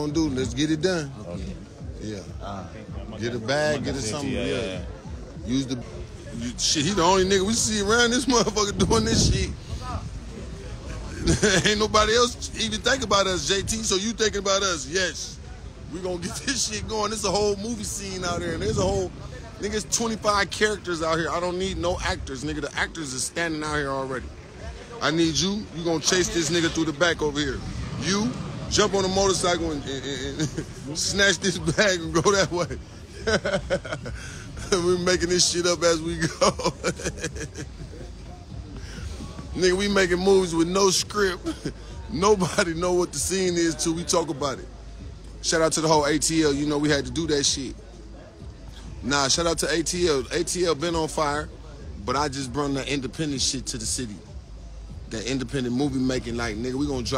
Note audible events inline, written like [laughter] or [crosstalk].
gonna do? Let's get it done. Okay. Yeah. Ah. Get a bag, get it something. yeah, Yeah. yeah. Use the you, shit. He the only nigga we see around this [laughs] motherfucker doing this shit. [laughs] Ain't nobody else even think about us, JT. So you thinking about us? Yes. We gonna get [laughs] this shit going. There's a whole movie scene out there, and there's a whole niggas 25 characters out here. I don't need no actors, nigga. The actors is standing out here already. I need you. You gonna chase this nigga through the back over here. You jump on a motorcycle and, and- and- [laughs] snatch this bag and go that way. [laughs] We're making this shit up as we go. [laughs] Nigga, we making movies with no script. Nobody know what the scene is till we talk about it. Shout out to the whole ATL. You know we had to do that shit. Nah, shout out to ATL. ATL been on fire, but I just brought the independent shit to the city. That independent movie making, like nigga, we gonna drop.